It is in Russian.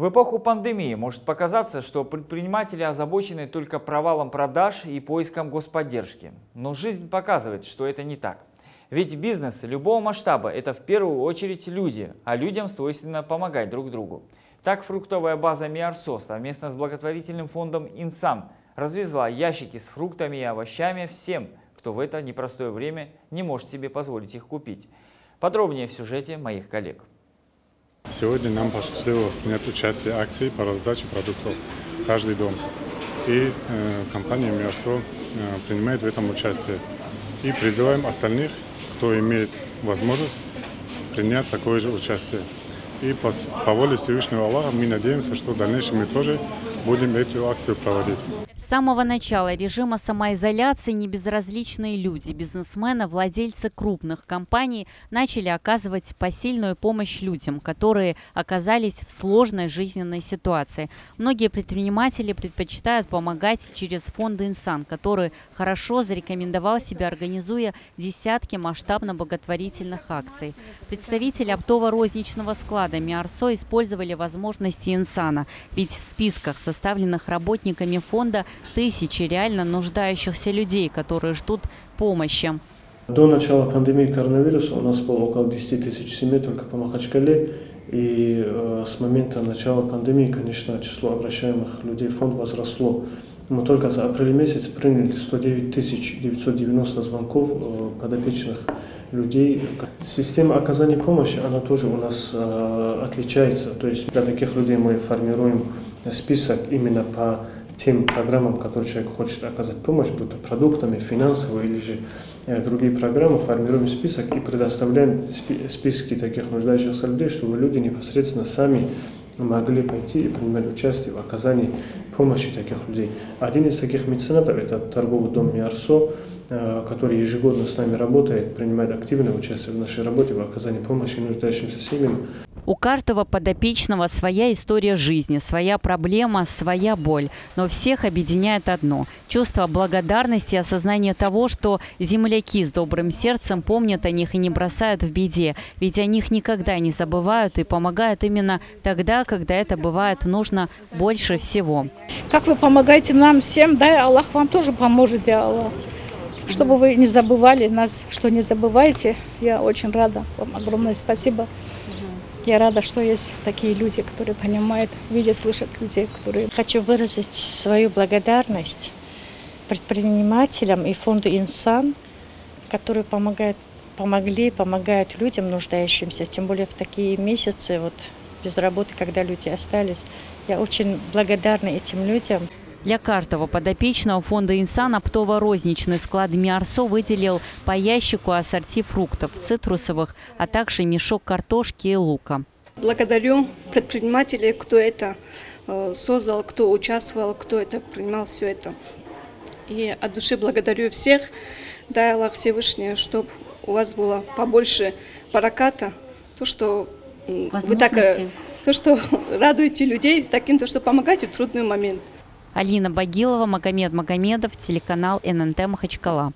В эпоху пандемии может показаться, что предприниматели озабочены только провалом продаж и поиском господдержки. Но жизнь показывает, что это не так. Ведь бизнес любого масштаба – это в первую очередь люди, а людям свойственно помогать друг другу. Так фруктовая база Миарсо совместно с благотворительным фондом «Инсан» развезла ящики с фруктами и овощами всем, кто в это непростое время не может себе позволить их купить. Подробнее в сюжете моих коллег. Сегодня нам посчастливилось принять участие в акции по раздаче продуктов каждый дом. И э, компания Миарсо э, принимает в этом участие. И призываем остальных, кто имеет возможность принять такое же участие. И по, по воле Всевышнего Аллаха мы надеемся, что в дальнейшем мы тоже будем эту акцию проводить. С самого начала режима самоизоляции небезразличные люди, бизнесмены, владельцы крупных компаний начали оказывать посильную помощь людям, которые оказались в сложной жизненной ситуации. Многие предприниматели предпочитают помогать через фонд «Инсан», который хорошо зарекомендовал себя, организуя десятки масштабно-благотворительных акций. Представители оптово-розничного склада «Миарсо» использовали возможности «Инсана», ведь в списках, составленных работниками фонда, тысячи реально нуждающихся людей, которые ждут помощи. До начала пандемии коронавируса у нас было около 10 тысяч семей только по Махачкале. И э, с момента начала пандемии, конечно, число обращаемых людей в фонд возросло. Мы только за апрель месяц приняли 109 990 звонков э, подопечных людей. Система оказания помощи, она тоже у нас э, отличается. То есть для таких людей мы формируем список именно по тем программам, которые человек хочет оказать помощь, будь то продуктами, финансово или же э, другие программы, формируем список и предоставляем списки таких нуждающихся людей, чтобы люди непосредственно сами могли пойти и принимать участие в оказании помощи таких людей. Один из таких меценатов – это торговый дом Миарсо, э, который ежегодно с нами работает, принимает активное участие в нашей работе в оказании помощи нуждающимся семьям. У каждого подопечного своя история жизни, своя проблема, своя боль. Но всех объединяет одно – чувство благодарности и осознание того, что земляки с добрым сердцем помнят о них и не бросают в беде. Ведь о них никогда не забывают и помогают именно тогда, когда это бывает нужно больше всего. Как вы помогаете нам всем, да, Аллах вам тоже поможет, я Аллах. Чтобы вы не забывали нас, что не забывайте. Я очень рада. Вам огромное спасибо. Я рада, что есть такие люди, которые понимают, видят, слышат людей, которые... Хочу выразить свою благодарность предпринимателям и фонду «Инсан», которые помогают, помогли, помогают людям нуждающимся, тем более в такие месяцы вот, без работы, когда люди остались. Я очень благодарна этим людям. Для каждого подопечного фонда «Инсан» оптово-розничный склад «Миарсо» выделил по ящику ассорти фруктов, цитрусовых, а также мешок картошки и лука. Благодарю предпринимателей, кто это э, создал, кто участвовал, кто это принимал все это. И от души благодарю всех. Дай Аллах Всевышний, чтобы у вас было побольше параката, то, что вы так, э, то, что радуете людей таким, то, что помогаете в трудный момент. Алина Багилова, Магомед Магомедов, телеканал ННТ Махачкала.